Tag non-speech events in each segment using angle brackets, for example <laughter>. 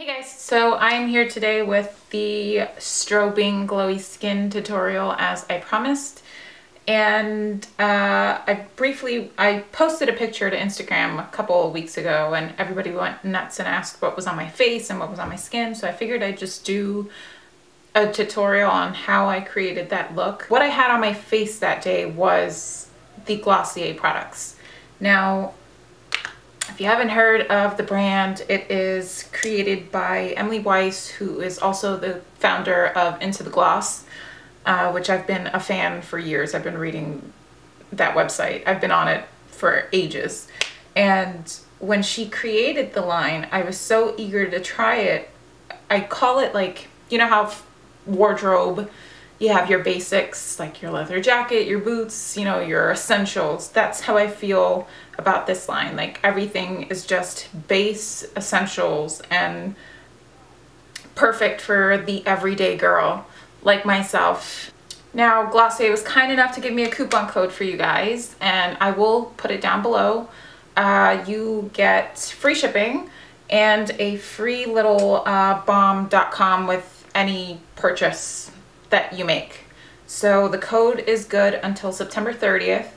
Hey guys, so I'm here today with the strobing glowy skin tutorial as I promised. And uh, I briefly, I posted a picture to Instagram a couple of weeks ago and everybody went nuts and asked what was on my face and what was on my skin. So I figured I'd just do a tutorial on how I created that look. What I had on my face that day was the Glossier products. Now, if you haven't heard of the brand, it is created by Emily Weiss, who is also the founder of Into the Gloss, uh, which I've been a fan for years. I've been reading that website. I've been on it for ages. And when she created the line, I was so eager to try it. I call it like, you know how wardrobe you have your basics like your leather jacket, your boots, you know, your essentials. That's how I feel about this line. Like everything is just base essentials and perfect for the everyday girl like myself. Now Glossier was kind enough to give me a coupon code for you guys and I will put it down below. Uh, you get free shipping and a free little uh, Balm Dotcom with any purchase that you make. So the code is good until September 30th.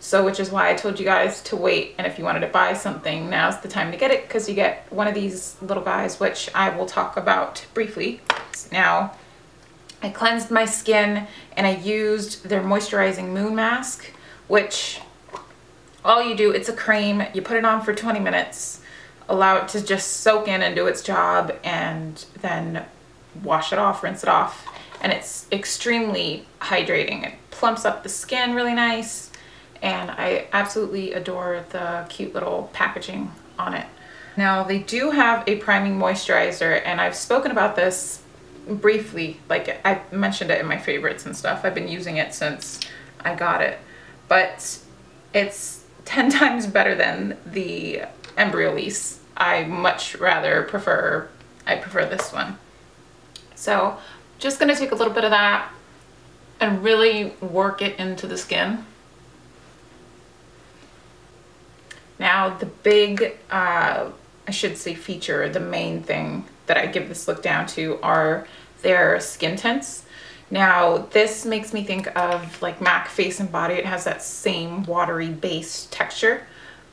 So which is why I told you guys to wait. And if you wanted to buy something, now's the time to get it because you get one of these little guys, which I will talk about briefly. Now, I cleansed my skin and I used their moisturizing moon mask, which all you do, it's a cream, you put it on for 20 minutes, allow it to just soak in and do its job and then wash it off, rinse it off and it's extremely hydrating. It plumps up the skin really nice and I absolutely adore the cute little packaging on it. Now they do have a priming moisturizer and I've spoken about this briefly, like I mentioned it in my favorites and stuff. I've been using it since I got it, but it's 10 <laughs> times better than the Embryolisse. I much rather prefer, I prefer this one. So just gonna take a little bit of that and really work it into the skin. Now the big, uh, I should say feature, the main thing that I give this look down to are their skin tints. Now this makes me think of like MAC Face and Body. It has that same watery base texture,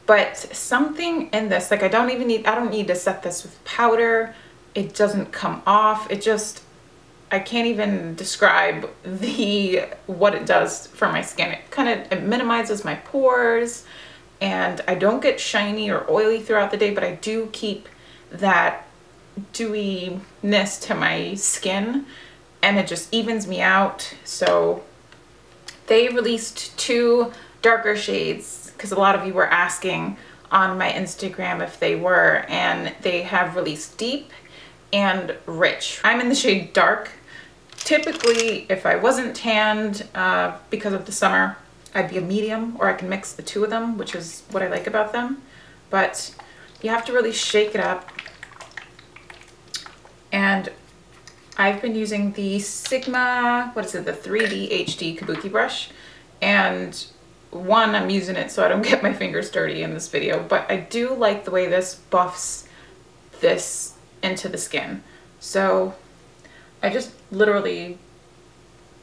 but something in this, like I don't even need, I don't need to set this with powder. It doesn't come off. It just, I can't even describe the what it does for my skin. It kind of it minimizes my pores and I don't get shiny or oily throughout the day, but I do keep that dewiness to my skin and it just evens me out. So they released two darker shades because a lot of you were asking on my Instagram if they were and they have released deep and rich. I'm in the shade dark Typically, if I wasn't tanned uh, because of the summer, I'd be a medium or I can mix the two of them, which is what I like about them. But you have to really shake it up. And I've been using the Sigma, what is it, the 3D HD Kabuki brush. And one, I'm using it so I don't <laughs> get my fingers dirty in this video, but I do like the way this buffs this into the skin. So I just literally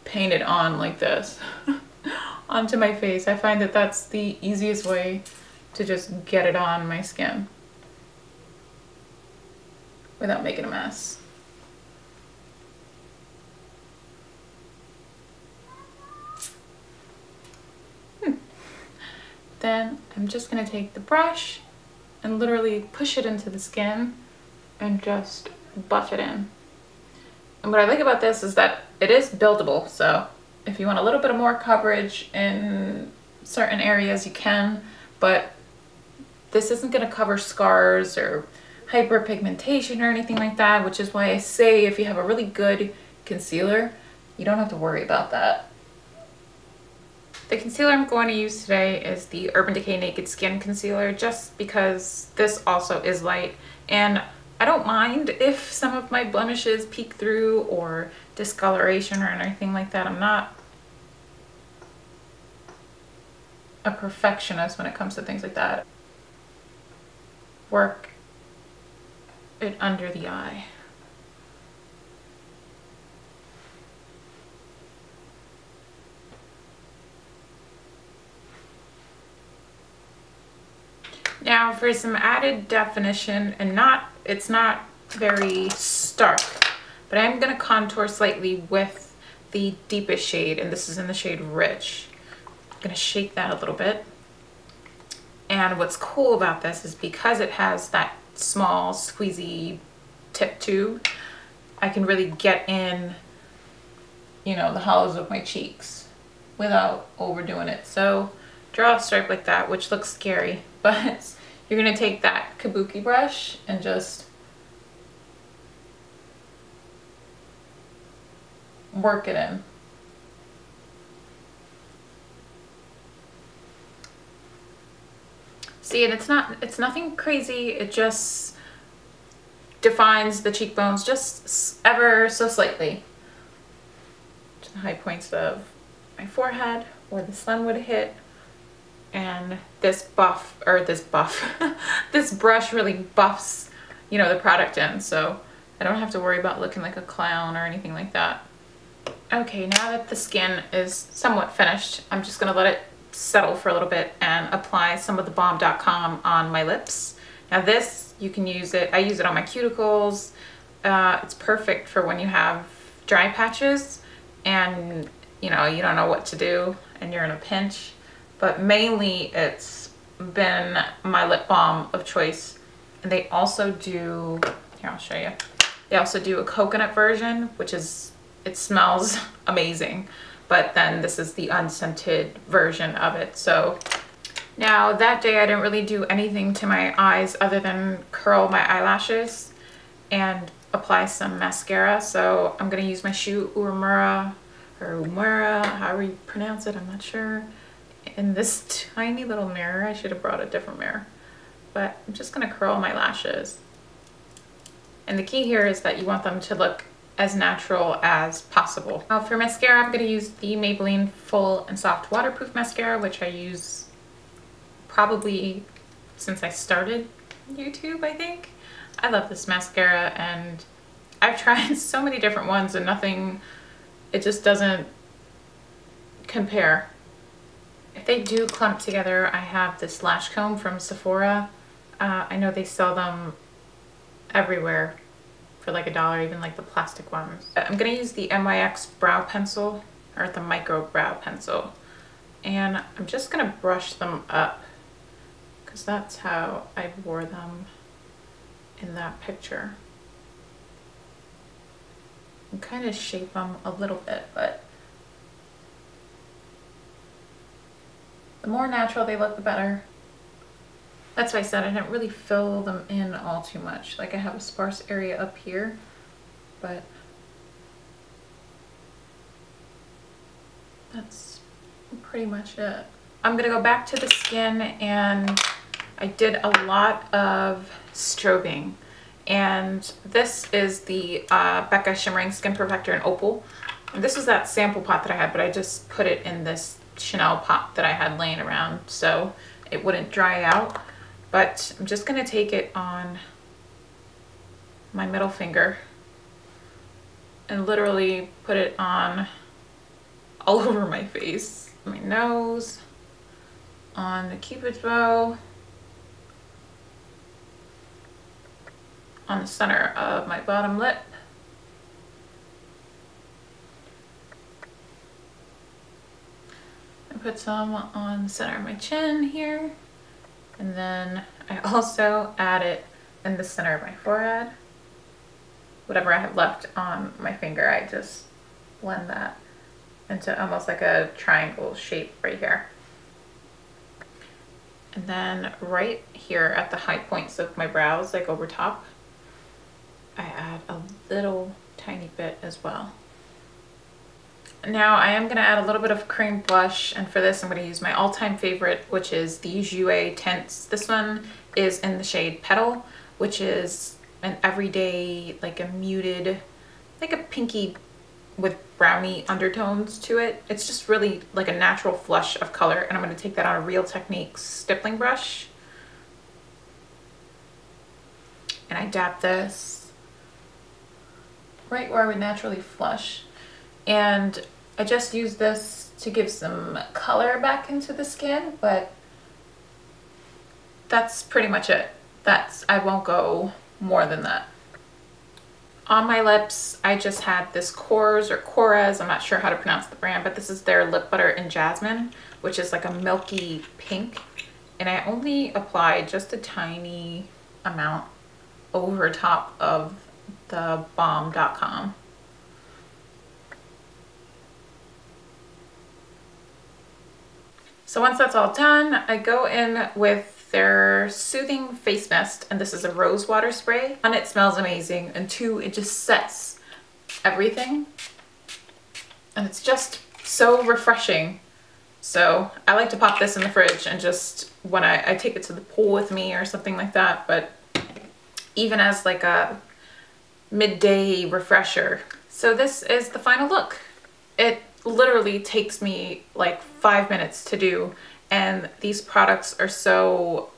paint it on like this <laughs> onto my face. I find that that's the easiest way to just get it on my skin without making a mess. Hmm. Then I'm just gonna take the brush and literally push it into the skin and just buff it in. And what I like about this is that it is buildable. So if you want a little bit of more coverage in certain areas, you can, but this isn't gonna cover scars or hyperpigmentation or anything like that, which is why I say if you have a really good concealer, you don't have to worry about that. The concealer I'm going to use today is the Urban Decay Naked Skin Concealer just because this also is light and I don't mind if some of my blemishes peek through or discoloration or anything like that. I'm not a perfectionist when it comes to things like that. Work it under the eye. Now for some added definition and not, it's not very stark, but I'm gonna contour slightly with the deepest shade and this is in the shade Rich. I'm gonna shake that a little bit. And what's cool about this is because it has that small squeezy tip tube, I can really get in, you know, the hollows of my cheeks without overdoing it. So draw a stripe like that, which looks scary, <laughs> but you're gonna take that kabuki brush and just work it in. See, and it's not, it's nothing crazy. It just defines the cheekbones just ever so slightly to the high points of my forehead where the sun would hit and this buff or this buff <laughs> this brush really buffs you know the product in so I don't have to worry about looking like a clown or anything like that. Okay now that the skin is somewhat finished I'm just gonna let it settle for a little bit and apply some of the Balm Dotcom on my lips. Now this you can use it I use it on my cuticles. Uh, it's perfect for when you have dry patches and you know you don't know what to do and you're in a pinch but mainly it's been my lip balm of choice. And they also do, here I'll show you. They also do a coconut version, which is, it smells <laughs> amazing. But then this is the unscented version of it. So now that day I didn't really do anything to my eyes other than curl my eyelashes and apply some mascara. So I'm gonna use my Shu Uemura or Umura, however you pronounce it, I'm not sure in this tiny little mirror. I should have brought a different mirror. But I'm just gonna curl my lashes. And the key here is that you want them to look as natural as possible. Now for mascara, I'm gonna use the Maybelline Full and Soft Waterproof Mascara, which I use probably since I started YouTube, I think. I love this mascara and I've <laughs> tried so many different ones and nothing, it just doesn't compare if they do clump together, I have this lash comb from Sephora. Uh, I know they sell them everywhere for like a dollar, even like the plastic ones. I'm gonna use the NYX brow pencil or the micro brow pencil. And I'm just gonna brush them up because that's how I wore them in that picture. And kind of shape them a little bit, but The more natural they look, the better. That's why I said I didn't really fill them in all too much. Like I have a sparse area up here, but that's pretty much it. I'm gonna go back to the skin and I did a lot of strobing and this is the uh, Becca Shimmering Skin Perfector in Opal. And this is that sample pot that I had, but I just put it in this Chanel pot that I had laying around so it wouldn't dry out. But I'm just gonna take it on my middle finger and literally put it on all <laughs> over my face. My nose, on the cupid's bow, on the center of my bottom lip, put some on the center of my chin here. And then I <laughs> also add it in the center of my forehead. Whatever I have left on my finger, I just blend that into almost like a triangle shape right here. And then right here at the high points of my brows, like over top, I add a little tiny bit as well. Now I am going to add a little bit of cream blush and for this I'm going to use my all-time favorite which is the Jouer Tints. This one is in the shade Petal which is an everyday like a muted like a pinky with brownie undertones to it. It's just really like a natural flush of color and I'm going to take that on a Real Techniques stippling brush and I dab this right where I would naturally flush. And I just use this to give some color back into the skin, but that's pretty much it. That's, I won't go more than that. On my lips, I just had this Korres or Korres, I'm not sure how to pronounce the brand, but this is their lip butter in jasmine, which is like a milky pink. And I only applied just a tiny amount over top of the Balm Dotcom. So once that's all done, I go in with their Soothing Face Mist, and this is a rose water spray. One, it smells amazing, and two, it just sets everything. And it's just so refreshing. So I like to pop this in the fridge and just when I, I take it to the pool with me or something like that, but even as like a midday refresher. So this is the final look. It literally takes me like five minutes to do and these products are so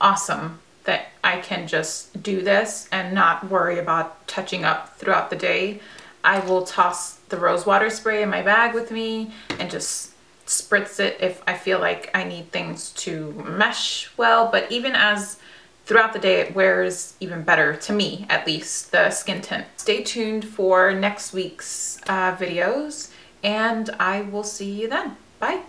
awesome that I can just do this and not worry about touching up throughout the day. I will toss the rose water spray in my bag with me and just spritz it if I feel like I need things to mesh well. But even as throughout the day, it wears even better, to me at least, the skin tint. Stay tuned for next week's uh, videos and I will see you then. Bye.